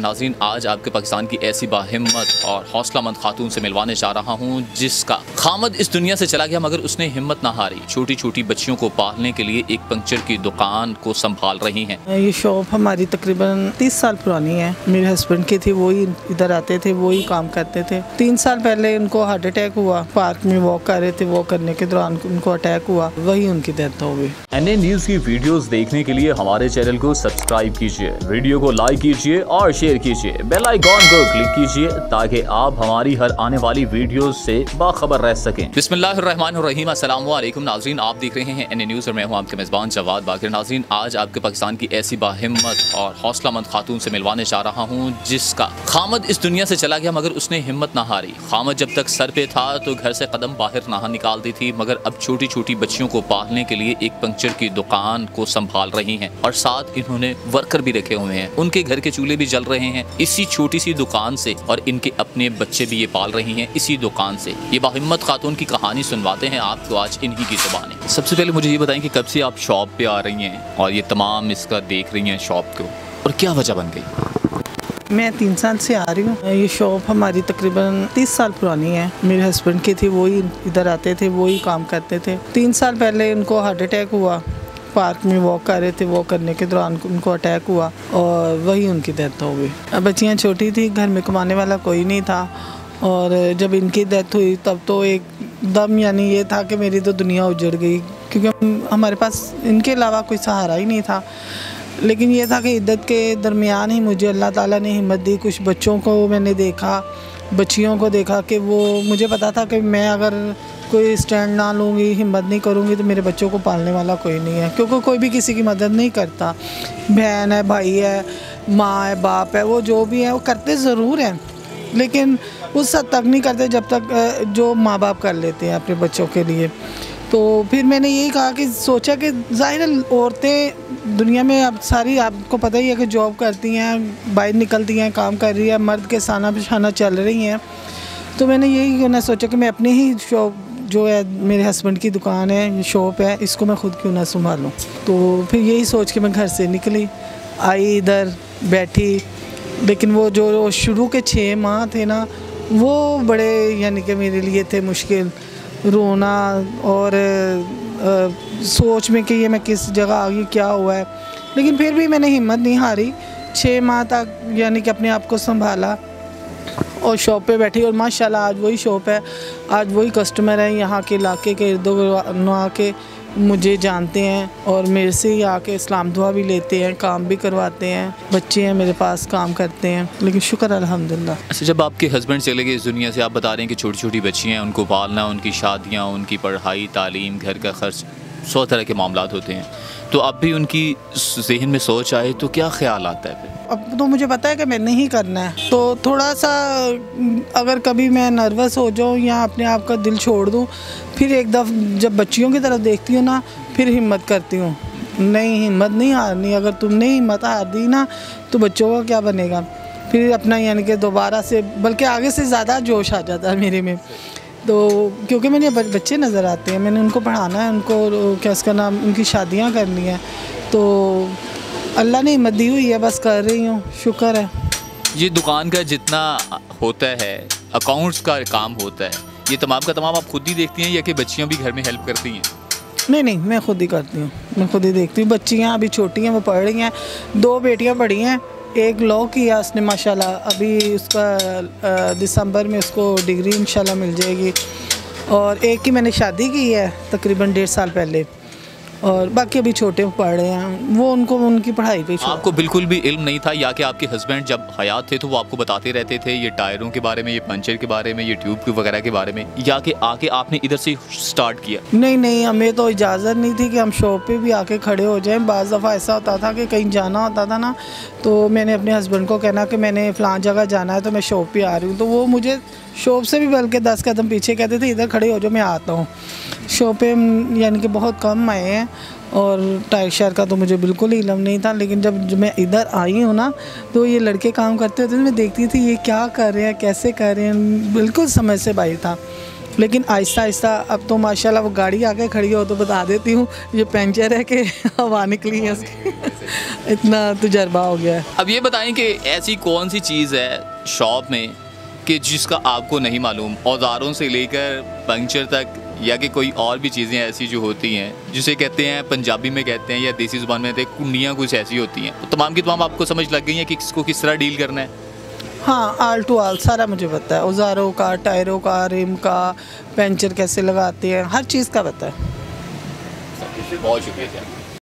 नाजीन आज आपके पाकिस्तान की ऐसी बाहिम्मत और हौसलामंद खातून से मिलवाने जा रहा हूँ जिसका खामद इस दुनिया से चला गया मगर उसने हिम्मत ना हारी। छोटी छोटी बच्चियों को पालने के लिए एक पंक्चर की दुकान को संभाल रही हैं। ये शॉप हमारी तकरीबन तीस साल पुरानी है। मेरे हस्बैंड की थी वही इधर आते थे वही काम करते थे। तीन साल पहले उनको हार्ट अटैक हुआ। पार्क में वॉक कर रहे थे वॉक करने के दौरान उनको अटैक हुआ। वही उनकी डेथ हो गई। एन न्यूज़ की वीडियोस देखने के लिए हमारे चैनल को सब्सक्राइब कीजिए। वीडियो को लाइक कीजिए और शेयर कीजिए। बेल आइकॉन को क्लिक कीजिए ताकि आप हमारी हर आने वाली वीडियो से बाखबर रह सकें। अस्सलाम नाजरीन, आप देख रहे हैं एन न्यूज़ और मैं हूँ आपके मेज़बान जवाद बाकर नाजरीन। आज आपके पाकिस्तान की ऐसी बाहिम्मत और हौसलामंद खातून से मिलवाने जा रहा हूँ, जिसका खामद इस दुनिया से चला गया मगर उसने हिम्मत ना हारी। खामद जब तक सर पे था तो घर से कदम बाहर ना निकालती थी, मगर अब छोटी छोटी बच्चियों को पालने के लिए एक पंक्चर की दुकान को संभाल रही हैं। और साथ इन्होंने वर्कर भी रखे हुए हैं। उनके घर के चूल्हे भी जल रहे हैं। इसी छोटी सी दुकान से और इनके अपने बच्चे भी ये पाल रही हैं इसी दुकान से। ये बाहिम्मत खातून की कहानी सुनवाते हैं आपको आज इन्हीं की ज़ुबान सबसे पहले मुझे ये बताएँ कि कब से आप शॉप पे आ रही हैं और ये तमाम इसका देख रही हैं शॉप को और क्या वजह बन गई? मैं तीन साल से आ रही हूँ। ये शॉप हमारी तकरीबन तीस साल पुरानी है। मेरे हस्बैंड की थी वही इधर आते थे वही काम करते थे। तीन साल पहले उनको हार्ट अटैक हुआ। पार्क में वॉक कर रहे थे वॉक करने के दौरान उनको अटैक हुआ और वही उनकी डेथ हो गई। बच्चियाँ छोटी थी, घर में कमाने वाला कोई नहीं था और जब इनकी डेथ हुई, तब तो एक दम यानी ये था कि मेरी तो दुनिया उजड़ गई, क्योंकि हमारे पास इनके अलावा कोई सहारा ही नहीं था। लेकिन ये था कि इद्दत के दरमियान ही मुझे अल्लाह ताला ने हिम्मत दी, कुछ बच्चों को मैंने देखा, बच्चियों को देखा कि वो, मुझे पता था कि मैं अगर कोई स्टैंड ना लूँगी, हिम्मत नहीं करूँगी तो मेरे बच्चों को पालने वाला कोई नहीं है। क्योंकि कोई भी किसी की मदद नहीं करता। बहन है, भाई है, माँ है, बाप है, वो जो भी है, वो करते ज़रूर हैं। लेकिन उस हद तक नहीं करते जब तक जो माँ बाप कर लेते हैं अपने बच्चों के लिए। तो फिर मैंने यही कहा कि सोचा कि ज़ाहिर औरतें दुनिया में अब सारी, आपको पता ही है कि जॉब करती हैं, बाहर निकलती हैं, काम कर रही है, मर्द के साना पिछाना चल रही हैं। तो मैंने यही सोचा कि मैं अपने ही शॉप जो है मेरे हस्बैंड की दुकान है शॉप है इसको मैं ख़ुद क्यों ना संभालूँ? तो फिर यही सोच के मैं घर से निकली आई इधर बैठी। लेकिन वो जो शुरू के छः माह थे ना वो बड़े यानी कि मेरे लिए थे मुश्किल। रोना और आ, सोच में कि ये मैं किस जगह आ गई क्या हुआ है। लेकिन फिर भी मैंने हिम्मत नहीं हारी। छः माह तक यानी कि अपने आप को संभाला। और शॉप पे बैठी और माशाल्लाह आज वही शॉप है। आज वही कस्टमर हैं यहाँ के इलाके के इर्द आके मुझे जानते हैं और मेरे से ही आके इस्लाम दुआ भी लेते हैं, काम भी करवाते हैं। बच्चे हैं मेरे पास, काम करते हैं। लेकिन शुक्र अल्हम्दुलिल्लाह। अच्छा जब आपके हस्बैंड चले गए इस दुनिया से, आप बता रहे हैं कि छोटी छोटी बच्चियाँ हैं, उनको पालना, उनकी शादियाँ, उनकी पढ़ाई, तालीम, घर का खर्च सौ तरह के मामला होते हैं। तो अब भी उनकी जहन में सोच आए तो क्या ख्याल आता है फिर? अब तो मुझे पता है कि मैंने ही करना है। तो थोड़ा सा, अगर कभी मैं नर्वस हो जाऊँ या अपने आप का दिल छोड़ दूँ, फिर एक दफ़ जब बच्चियों की तरफ़ देखती हूँ ना, फिर हिम्मत करती हूँ। नहीं, हिम्मत नहीं हारनी। अगर तुमने हिम्मत हार दी ना तो बच्चों का क्या बनेगा? फिर अपना यानी कि दोबारा से, बल्कि आगे से ज़्यादा जोश आ जाता है मेरे में। तो क्योंकि मैंने बच्चे नज़र आते हैं मैंने उनको पढ़ाना है उनको क्या उसका नाम उनकी शादियाँ करनी है। तो अल्लाह ने हिम्मत दी हुई है बस कर रही हूँ शुक्र है। ये दुकान का जितना होता है अकाउंट्स का काम होता है ये तमाम का तमाम आप खुद ही देखती हैं या कि बच्चियाँ भी घर में हेल्प करती हैं? नहीं नहीं मैं खुद ही करती हूँ मैं खुद ही देखती हूँ। बच्चियाँ अभी छोटी हैं वो पढ़ रही हैं दो बेटियाँ पढ़ी हैं एक लॉ किया उसने, माशाल्लाह। अभी उसका दिसंबर में उसको डिग्री, इंशाल्लाह, मिल जाएगी। और एक की मैंने शादी की है, तकरीबन डेढ़ साल पहले। और बाकी अभी छोटे पढ़ रहे हैं। वो उनको उनकी पढ़ाई पे आपको बिल्कुल भी इल्म नहीं था? या कि आपके हस्बैंड जब हयात थे तो वो आपको बताते रहते थे ये टायरों के बारे में ये पंचर के बारे में ये ट्यूब वगैरह के बारे में? या कि आके आपने इधर से स्टार्ट किया? नहीं नहीं हमें तो इजाज़त नहीं थी कि हम शॉप पे भी आके खड़े हो जाएँ। बज़ दफ़ा ऐसा होता था कि कहीं जाना होता था ना तो मैंने अपने हस्बैंड को कहना कि मैंने फ़लाँ जगह जाना है तो मैं शॉप पर आ रही हूँ। तो वो मुझे शॉप से भी बल्कि दस कदम पीछे कहते थे इधर खड़े हो जाओ मैं आता हूँ। शॉप पे यानी कि बहुत कम आए हैं और टाइट शहर का तो मुझे बिल्कुल ही इलम नहीं था, लेकिन जब जब मैं इधर आई हूँ ना तो ये लड़के काम करते होते मैं देखती थी ये क्या कर रहे हैं, कैसे कर रहे हैं, बिल्कुल समझ से बाहर था। लेकिन आहिस्ता आहिस्ता, अब तो माशाल्लाह वो गाड़ी आके खड़ी हो तो बता देती हूँ, ये पंचर है कि हवा निकली है उसकी। इतना तजर्बा हो गया है। अब ये बताएँ कि ऐसी कौन सी चीज़ है शॉप में कि जिसका आपको नहीं मालूम औजारों से लेकर पंक्चर तक या कि कोई और भी चीज़ें ऐसी जो होती हैं जिसे कहते हैं पंजाबी में कहते हैं या देसी ज़ुबान में कहते हैं कुंडियाँ कुछ ऐसी होती हैं। तो तमाम की तमाम आपको समझ लग गई हैं कि किसको किस तरह डील करना है। हाँ आल टू आल सारा मुझे पता है। औजारों का टायरों का रिम का पंचर कैसे लगाते हैं हर चीज़ का पता है। बहुत शुक्रिया।